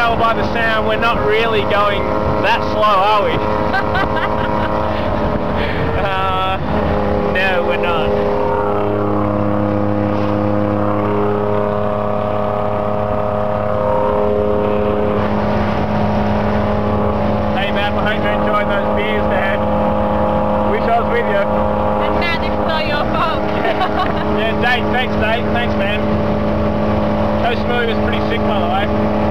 tell by the sound, we're not really going that slow, are we? uh, no, we're not. Hey man, I hope you enjoyed those beers, Dad. Wish I was with you. And now this is all your fault. Yeah, Dave, thanks Dave, thanks man. Coast Smooth is pretty sick by the way.